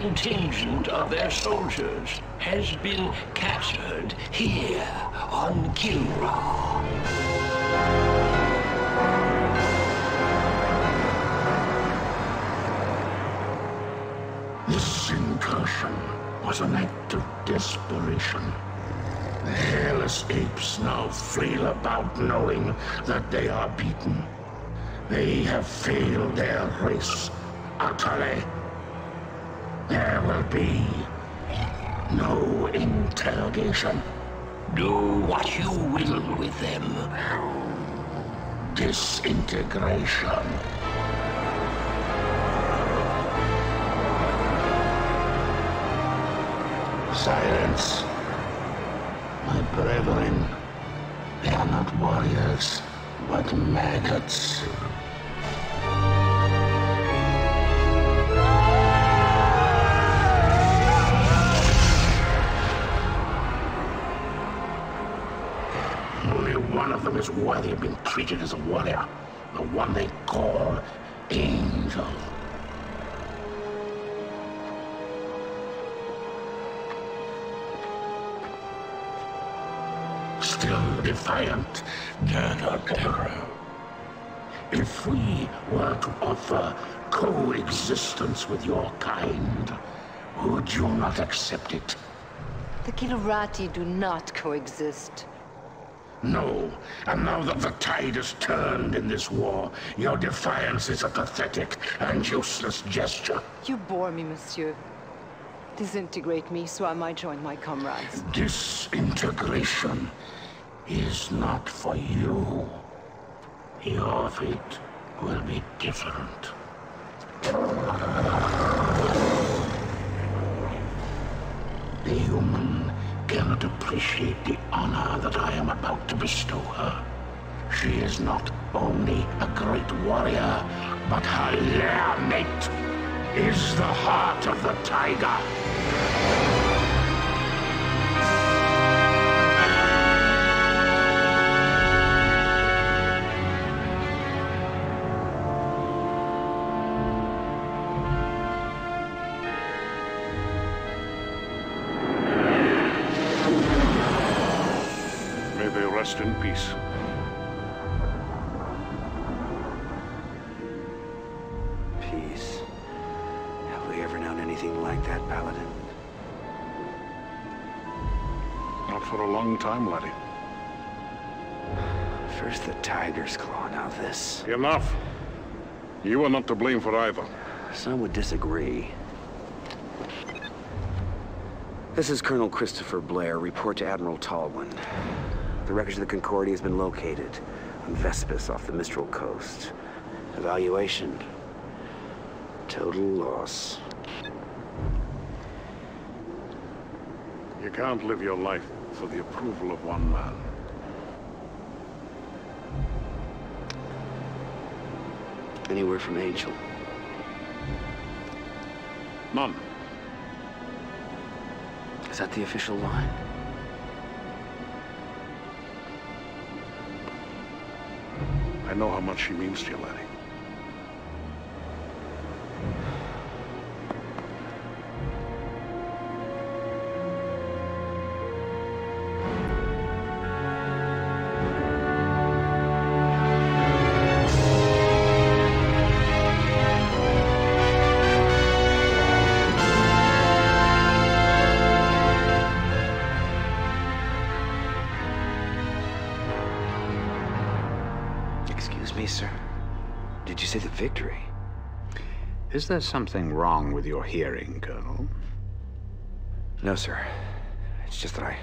contingent of their soldiers has been captured here on Kilrah. This incursion was an act of desperation. The hairless apes now flail about knowing that they are beaten. They have failed their race utterly. There will be no interrogation. Do what you will with them. Disintegration. Silence. My brethren, they are not warriors, but maggots. Is worthy of being treated as a warrior. The one they call Angel. Still defiant, Terran. If we were to offer coexistence with your kind, would you not accept it? The Kilrathi do not coexist. No. And now that the tide has turned in this war, your defiance is a pathetic and useless gesture. You bore me, monsieur. Disintegrate me so I might join my comrades. Disintegration is not for you. Your fate will be different. The human cannot appreciate the honor that I am about to bestow her. She is not only a great warrior, but her lair mate is the heart of the tiger. Rest in peace. Peace. Have we ever known anything like that, Paladin? Not for a long time, laddie. First the tiger's claw, now this. Enough. You are not to blame for either. Some would disagree. This is Colonel Christopher Blair. Report to Admiral Tolwyn. The wreckage of the Concordia has been located on Vespus off the Mistral coast. Evaluation. Total loss. You can't live your life for the approval of one man. Any word from Angel? None. Is that the official line? I know how much she means to you, laddie. There something wrong with your hearing, Colonel? No, sir. It's just that I...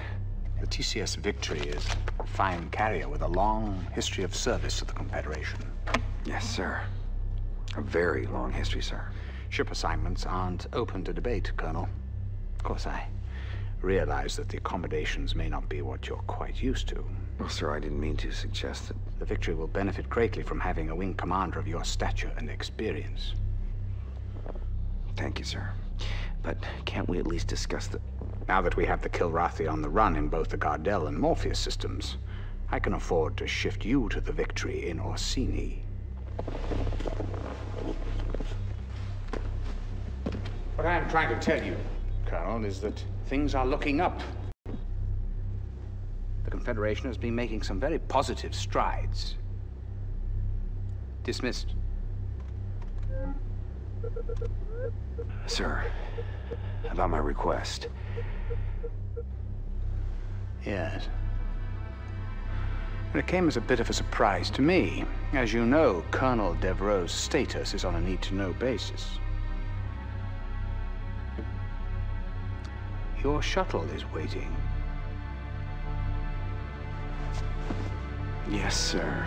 The TCS Victory is a fine carrier with a long history of service to the Confederation. Yes, sir. A very long history, sir. Ship assignments aren't open to debate, Colonel. Of course, I realize that the accommodations may not be what you're quite used to. Well, sir, I didn't mean to suggest that... The Victory will benefit greatly from having a wing commander of your stature and experience. Thank you, sir. But can't we at least discuss the... Now that we have the Kilrathi on the run in both the Gardel and Morpheus systems, I can afford to shift you to the victory in Orsini. What I am trying to tell you, Colonel, is that things are looking up. The Confederation has been making some very positive strides. Dismissed. Sir, about my request. Yes. But it came as a bit of a surprise to me. As you know, Colonel Devereaux's status is on a need-to-know basis. Your shuttle is waiting. Yes, sir.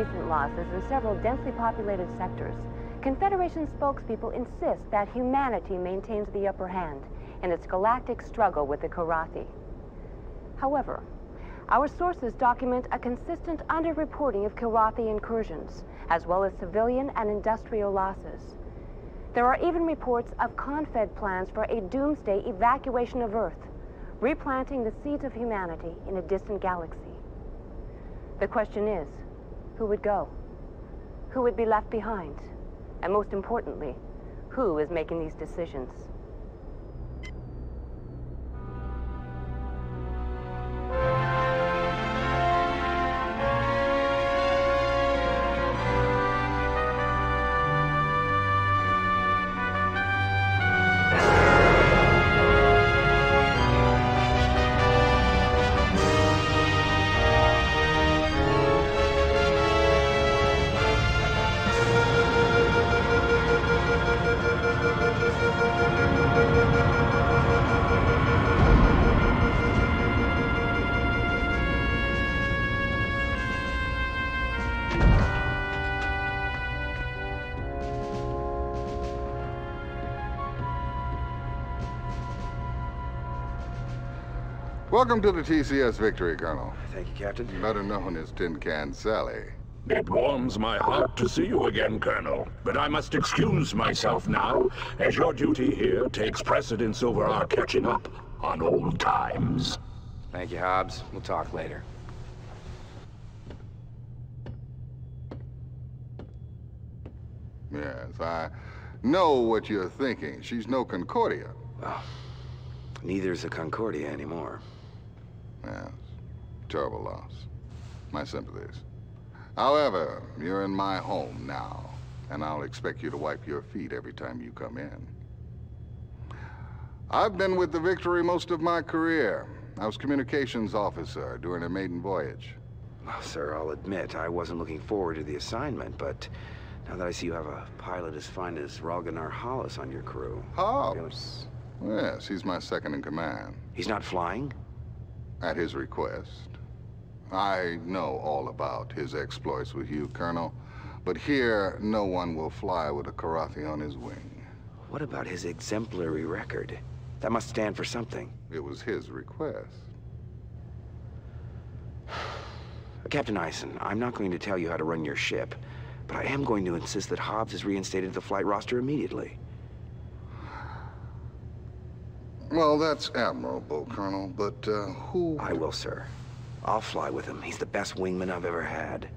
Recent losses in several densely populated sectors, Confederation spokespeople insist that humanity maintains the upper hand in its galactic struggle with the Kilrathi. However, our sources document a consistent underreporting of Kilrathi incursions, as well as civilian and industrial losses. There are even reports of Confed plans for a doomsday evacuation of Earth, replanting the seeds of humanity in a distant galaxy. The question is, who would go? Who would be left behind? And most importantly, who is making these decisions? Welcome to the TCS Victory, Colonel. Thank you, Captain. Better known as Tin Can Sally. It warms my heart to see you again, Colonel. But I must excuse myself now, as your duty here takes precedence over our catching up on old times. Thank you, Hobbes. We'll talk later. Yes, I know what you're thinking. She's no Concordia. Oh, well, neither's a Concordia anymore. Yes, terrible loss. My sympathies. However, you're in my home now, and I'll expect you to wipe your feet every time you come in. I've been with the Victory most of my career. I was communications officer during a maiden voyage. Well, sir, I'll admit I wasn't looking forward to the assignment, but now that I see you have a pilot as fine as Ralgha nar Hhallas on your crew... Hobbes? Yes, he's my second in command. He's not flying? At his request. I know all about his exploits with you, Colonel. But here, no one will fly with a Kilrathi on his wing. What about his exemplary record? That must stand for something. It was his request. Captain Eisen, I'm not going to tell you how to run your ship, but I am going to insist that Hobbes is reinstated to the flight roster immediately. Well, that's admirable, Colonel, but uh, who... I will, sir. I'll fly with him. He's the best wingman I've ever had.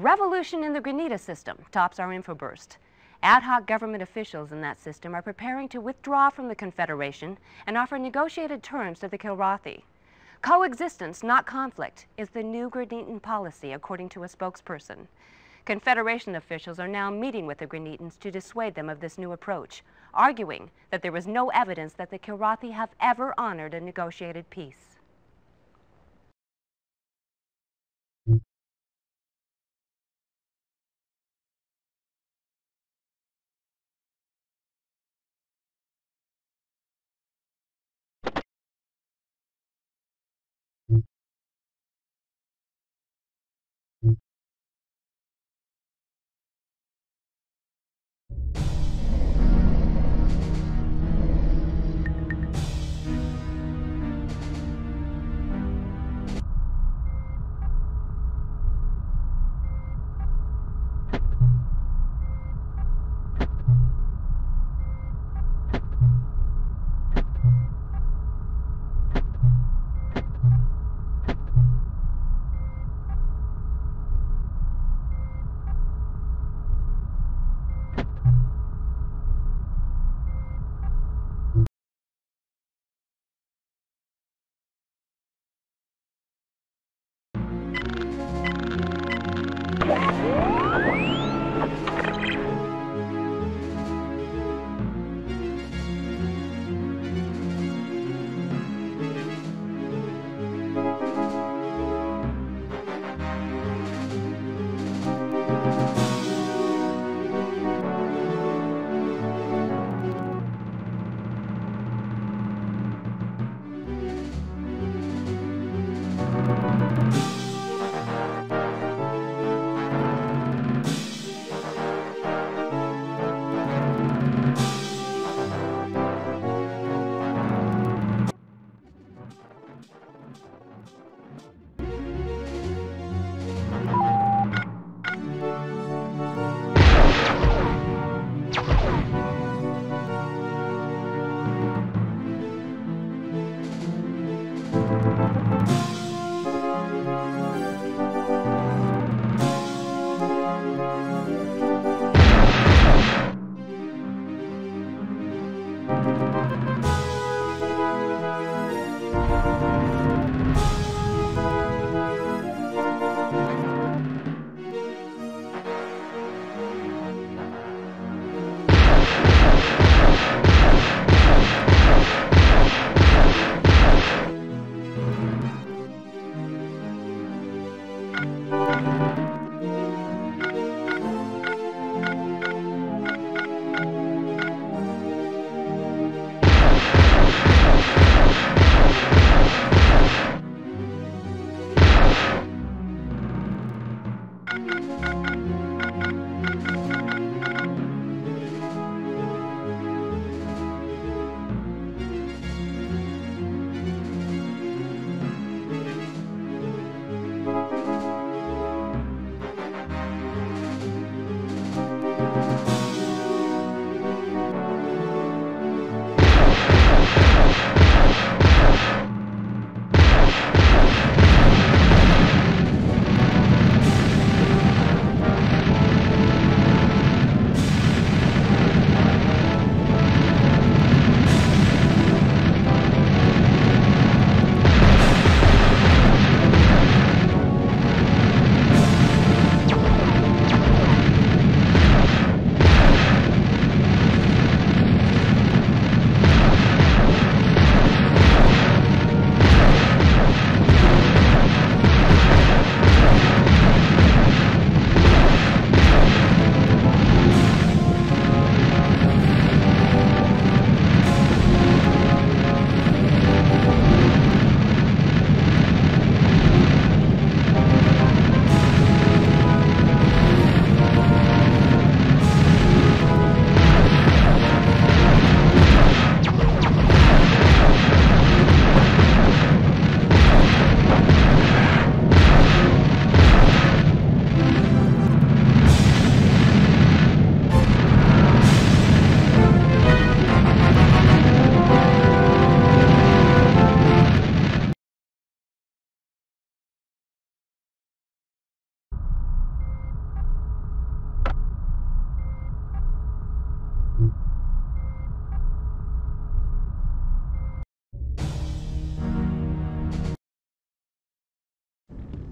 Revolution in the Granita system tops our infoburst. Ad hoc government officials in that system are preparing to withdraw from the Confederation and offer negotiated terms to the Kilrathi. Coexistence, not conflict, is the new Granitan policy, according to a spokesperson. Confederation officials are now meeting with the Granitans to dissuade them of this new approach, arguing that there is no evidence that the Kilrathi have ever honored a negotiated peace.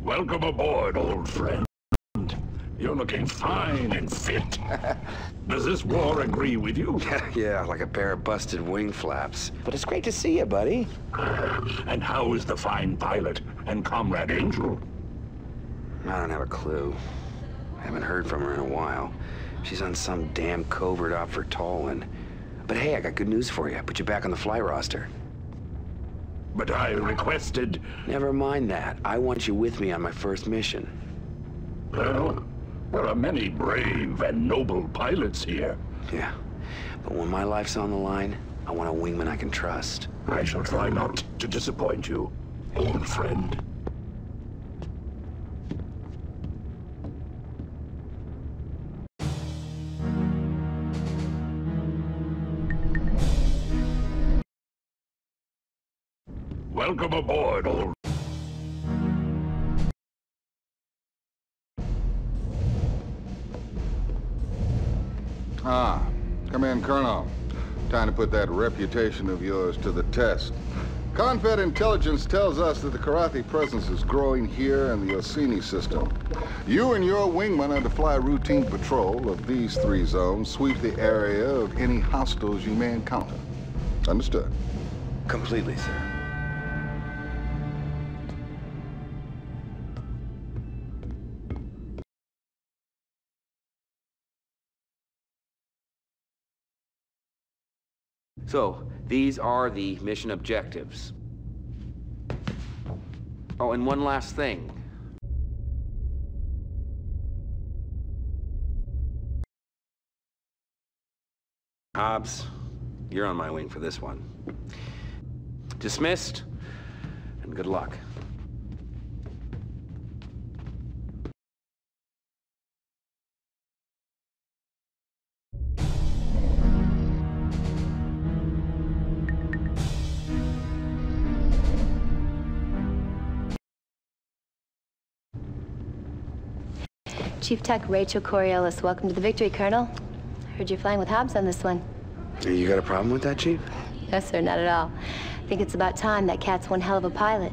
Welcome aboard, old friend. You're looking fine and fit. Does this war agree with you? yeah, like a pair of busted wing flaps. But it's great to see you, buddy. And how is the fine pilot and Comrade Angel? I don't have a clue. I haven't heard from her in a while. She's on some damn covert op for Tolwyn. But hey, I got good news for you. I put you back on the fly roster. But I requested... Never mind that. I want you with me on my first mission. Well, there are many brave and noble pilots here. Yeah. But when my life's on the line, I want a wingman I can trust. I shall try not to disappoint you, old friend. Welcome aboard, old... Ah, come in, Colonel. Time to put that reputation of yours to the test. Confed intelligence tells us that the Kilrathi presence is growing here in the Orsini system. You and your wingman are to fly routine patrol of these three zones, sweep the area of any hostiles you may encounter. Understood? Completely, sir. So, these are the mission objectives. Oh, and one last thing. Hobbes, you're on my wing for this one. Dismissed, and good luck. Chief Tech Rachel Coriolis, welcome to the Victory, Colonel. Heard you're flying with Hobbes on this one. You got a problem with that, Chief? No, sir, not at all. I think it's about time. That cat's one hell of a pilot.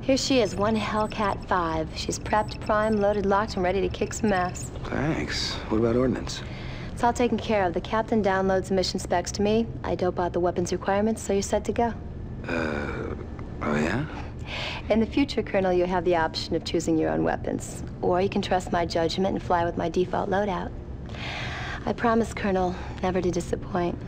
Here she is, one Hellcat 5. She's prepped, primed, loaded, locked, and ready to kick some ass. Thanks. What about ordnance? It's all taken care of. The captain downloads the mission specs to me. I dope out the weapons requirements, so you're set to go. Uh, oh yeah? In the future, Colonel, you have the option of choosing your own weapons. Or you can trust my judgment and fly with my default loadout. I promise, Colonel, never to disappoint.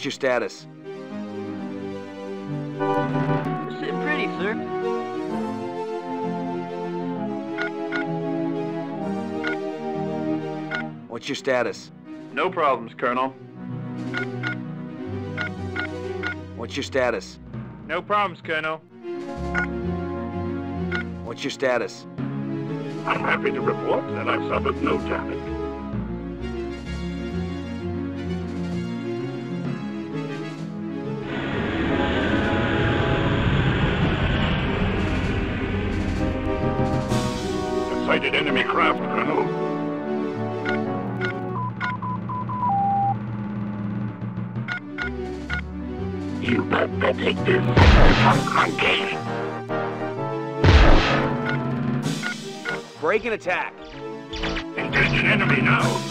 What's your status? Sitting pretty, sir. What's your status? No problems, Colonel. What's your status? No problems, Colonel. What's your status? I'm happy to report that I've suffered no damage. Break and attack. Engage an enemy now.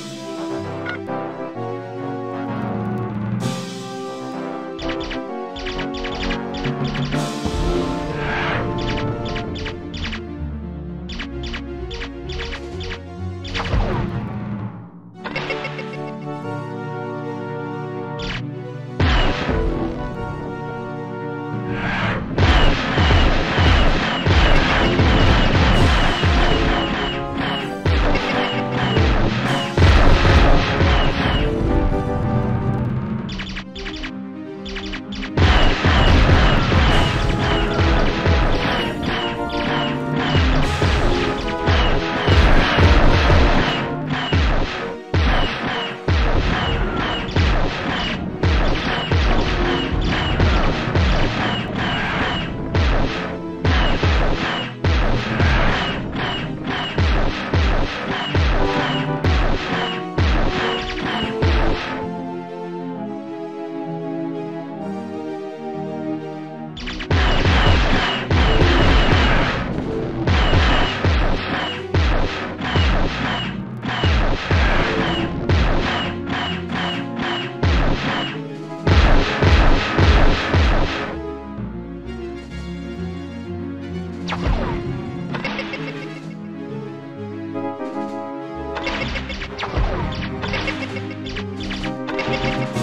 I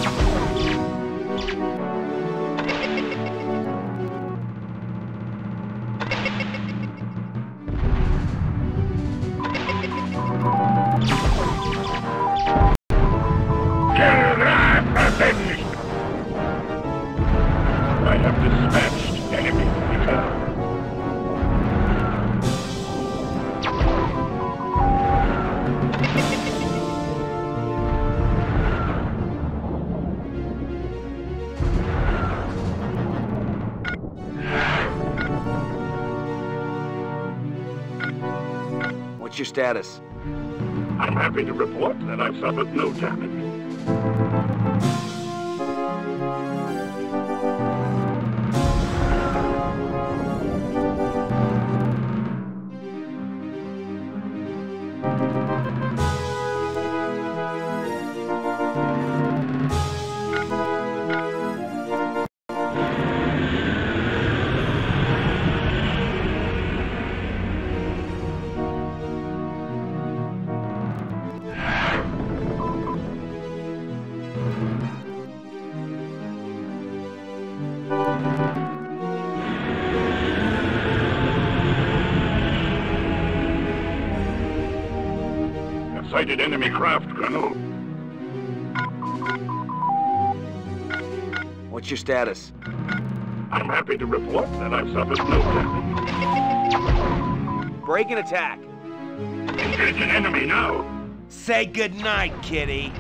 status? I'm happy to report that I've suffered no damage. Sighted enemy craft, Colonel. What's your status? I'm happy to report that I've suffered no damage. Break and attack. Engage an enemy now. Say goodnight, kitty.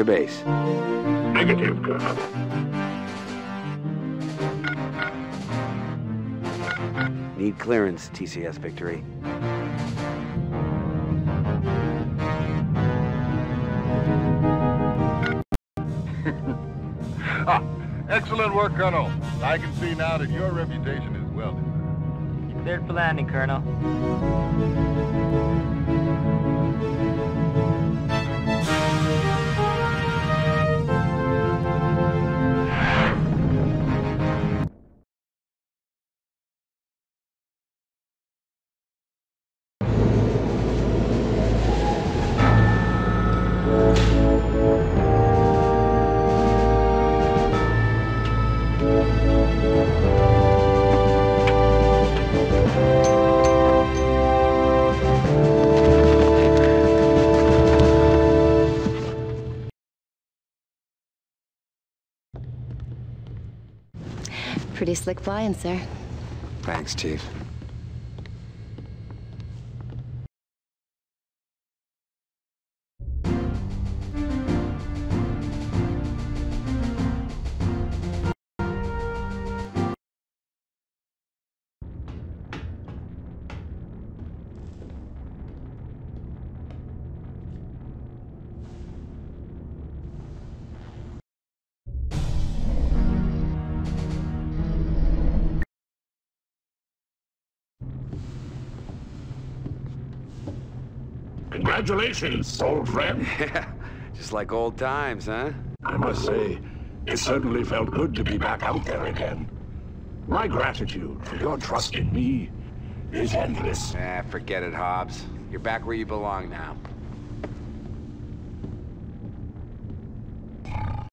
To base. Negative, Colonel. Need clearance, TCS Victory. Ah, excellent work, Colonel. I can see now that your reputation is well deserved. You cleared for landing, Colonel. Pretty slick flying, sir. Thanks, Chief. Congratulations, old friend. Yeah, just like old times, huh? I must say, it certainly felt good to be back out there again. My gratitude for your trust in me is endless. Ah, forget it, Hobbes. You're back where you belong now.